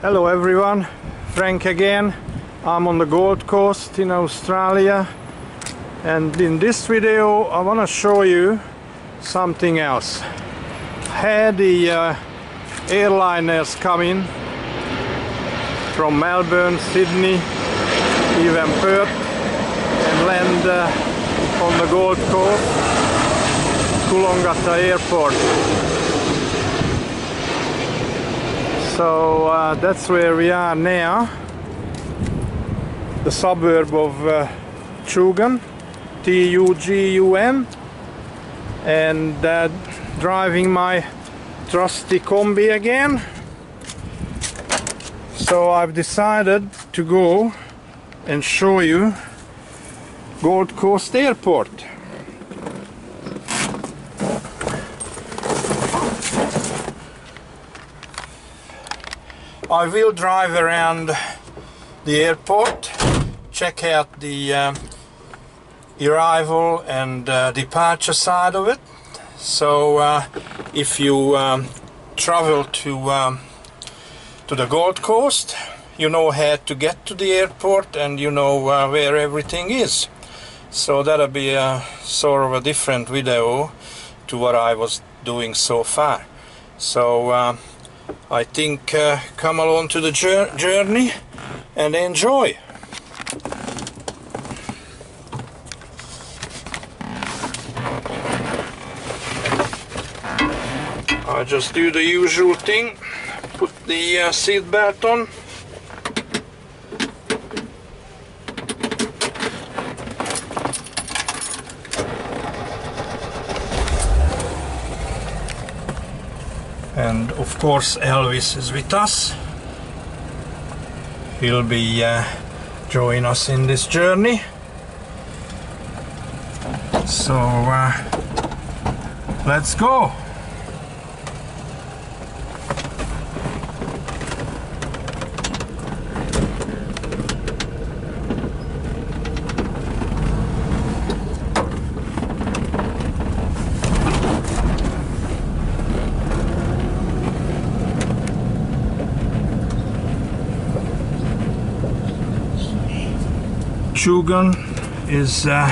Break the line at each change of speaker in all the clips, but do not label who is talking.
Hello everyone, Frank again. I'm on the Gold Coast in Australia and in this video I want to show you something else. Had the uh, airliners coming from Melbourne, Sydney, even Perth and land uh, on the Gold Coast, Coolangatta Airport. So uh, that's where we are now, the suburb of uh, Tugun, T-U-G-U-N, and uh, driving my trusty Kombi again. So I've decided to go and show you Gold Coast Airport. I will drive around the airport, check out the uh, arrival and uh, departure side of it. So uh, if you um, travel to um, to the Gold Coast, you know how to get to the airport and you know uh, where everything is. So that'll be a sort of a different video to what I was doing so far. So uh, I think uh, come along to the journey and enjoy. I just do the usual thing, put the uh, seat belt on. And of course Elvis is with us. He'll be uh, join us in this journey. So uh, let's go Tugun is uh,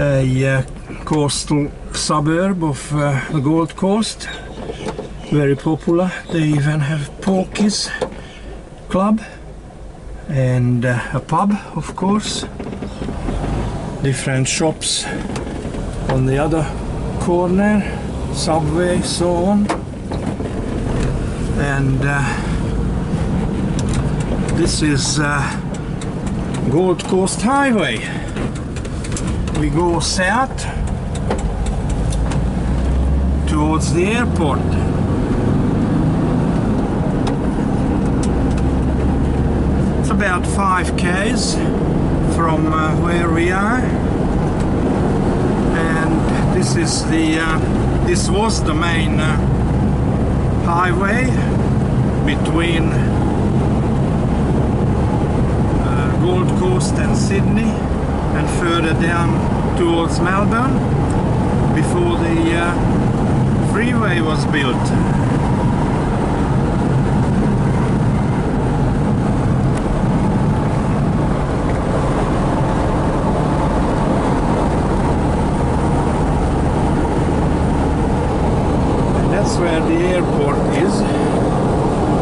a uh, coastal suburb of uh, the Gold Coast. Very popular. They even have Porky's Club and a pub, of course. Different shops on the other corner, subway, so on. And uh, this is uh, Gold Coast Highway. We go south towards the airport. It's about 5 k's from uh, where we are and this is the uh, this was the main uh, highway between Gold Coast and Sydney and further down towards Melbourne before the uh, freeway was built. And that's where the airport is.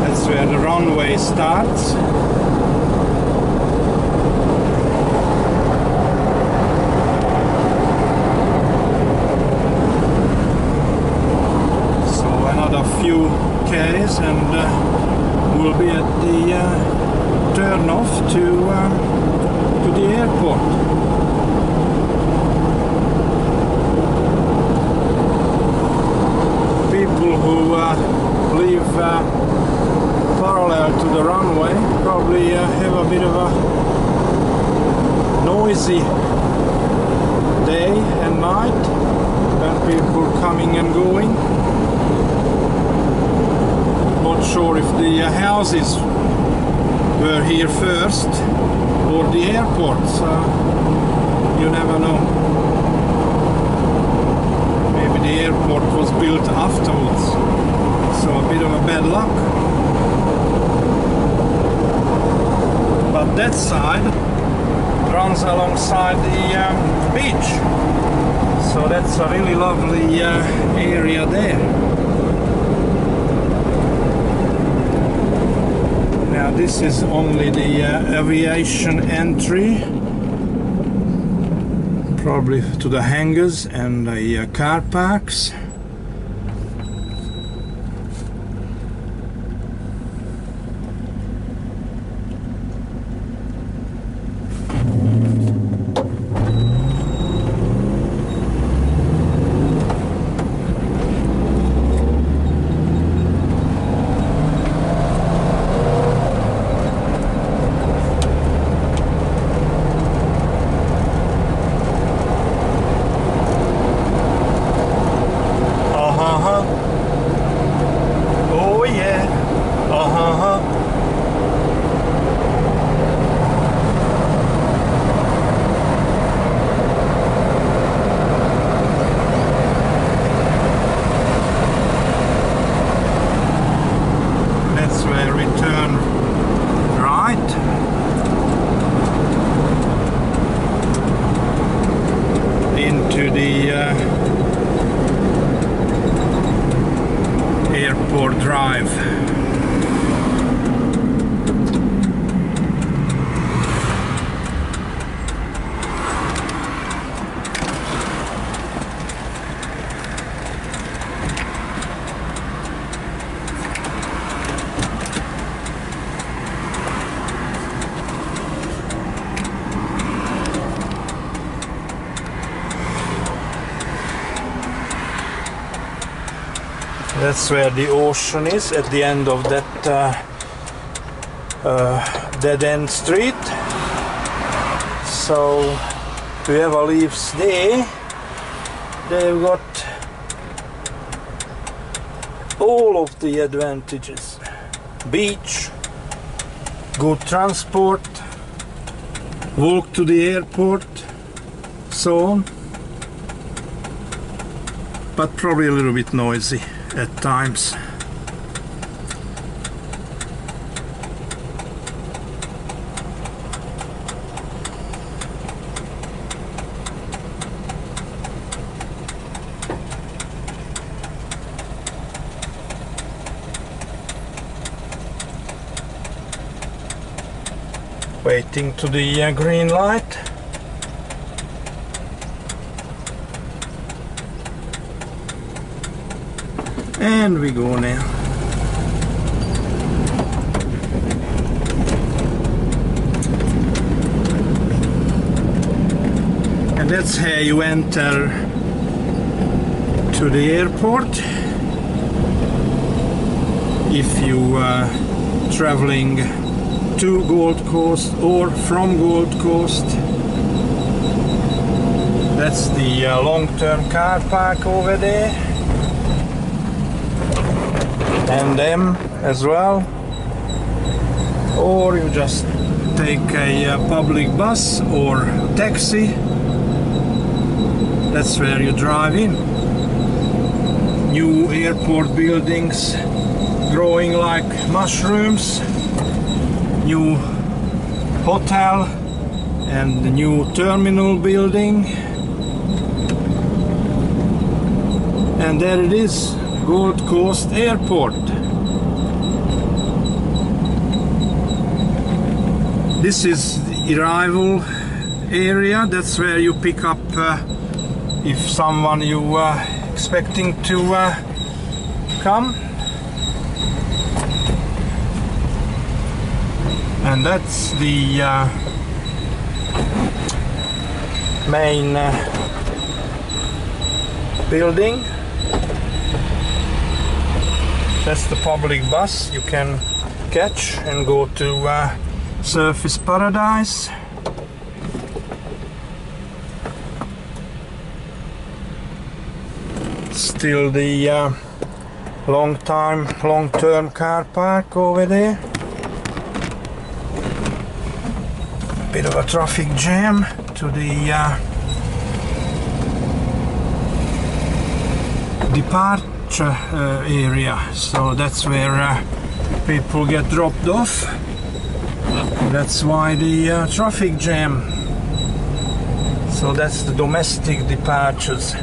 That's where the runway starts. few and uh, we'll be at the uh, turn off to uh, to the airport. People who uh, live uh, parallel to the runway probably uh, have a bit of a noisy day and night when people coming and going not sure if the uh, houses were here first or the airport, so you never know. Maybe the airport was built afterwards, so a bit of a bad luck. but that side runs alongside the um, beach. So that's a really lovely uh, area there. This is only the uh, aviation entry probably to the hangars and the uh, car parks. Uh-huh. Oh yeah. Uh-huh. That's where we turn right. Into the uh, Airport Drive. That's where the ocean is at the end of that uh, uh, dead end street. So whoever lives there, they've got all of the advantages beach, good transport, walk to the airport, so on. But probably a little bit noisy at times. Waiting to the uh, green light. And we go now. And that's how you enter to the airport. If you are traveling to Gold Coast or from Gold Coast. That's the uh, long-term car park over there and them as well. Or you just take a uh, public bus or taxi. That's where you drive in. New airport buildings growing like mushrooms. New hotel and the new terminal building. And there it is Gold Coast Airport. This is the arrival area. That's where you pick up uh, if someone you are expecting to uh, come. And that's the uh, main uh, building that's the public bus you can catch and go to uh, Surfers Paradise. Still the uh, long time, long term car park over there. Bit of a traffic jam to the uh, uh, area so that's where uh, people get dropped off That's why the uh, traffic jam. So that's the domestic departures.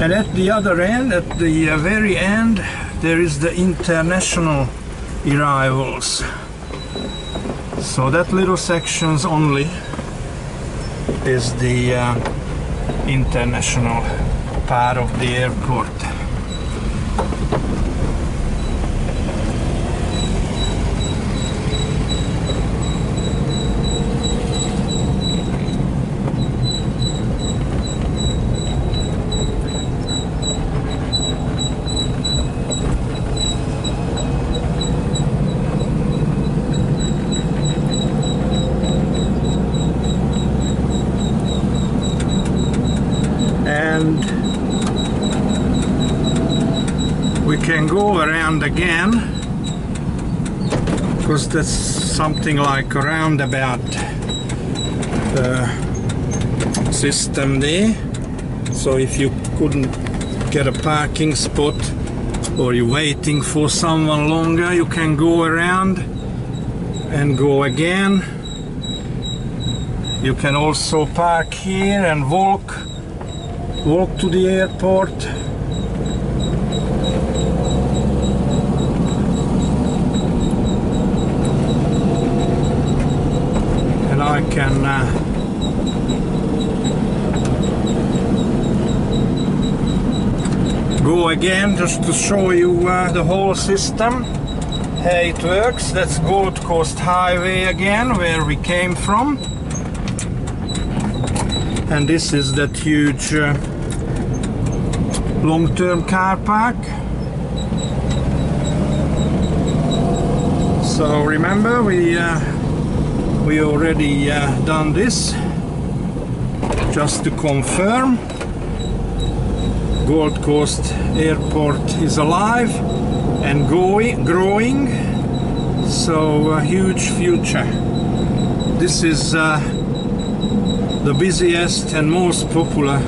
And at the other end, at the uh, very end, there is the international arrivals. So that little sections only is the uh, international part of the airport. and we can go around again. Because that's something like a roundabout uh, system there. So if you couldn't get a parking spot or you're waiting for someone longer you can go around and go again. You can also park here and walk walk to the airport and I can uh, go again just to show you uh, the whole system how it works. That's Gold Coast Highway again where we came from. And this is that huge uh, long-term car park. So remember we uh, we already uh, done this. Just to confirm Gold Coast Airport is alive and going growing. So a huge future. This is uh, the busiest and most popular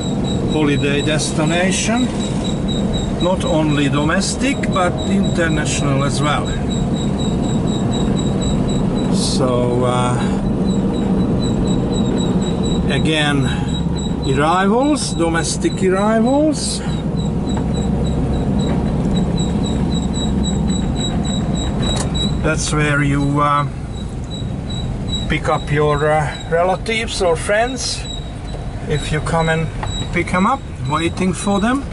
holiday destination. Not only domestic but international as well. So uh, again arrivals domestic arrivals that's where you uh, pick up your uh, relatives or friends. If you come and pick them up waiting for them.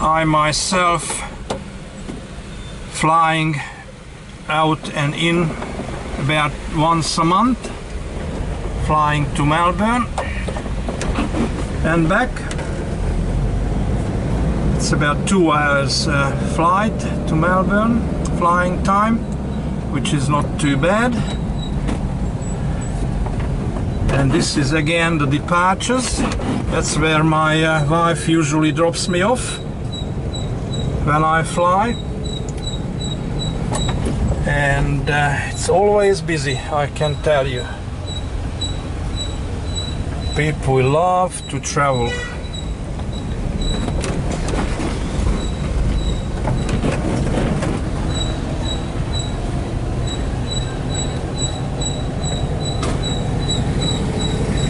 I myself flying out and in about once a month flying to Melbourne. And back. It's about two hours uh, flight to Melbourne flying time which is not too bad. And this is again the departures. That's where my uh, wife usually drops me off when I fly. And uh, it's always busy I can tell you people love to travel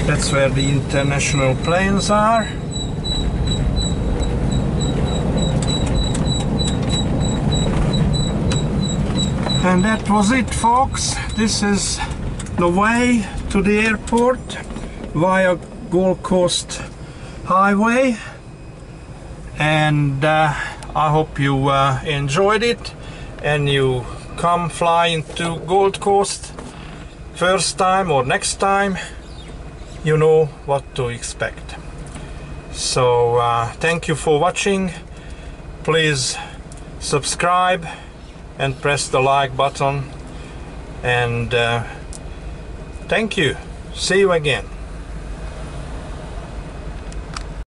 That's where the international planes are. And that was it folks. This is the way to the airport via Gold Coast Highway. And uh, I hope you uh, enjoyed it and you come flying to Gold Coast first time or next time you know what to expect. So uh, thank you for watching. Please subscribe and press the like button and uh, thank you. See you again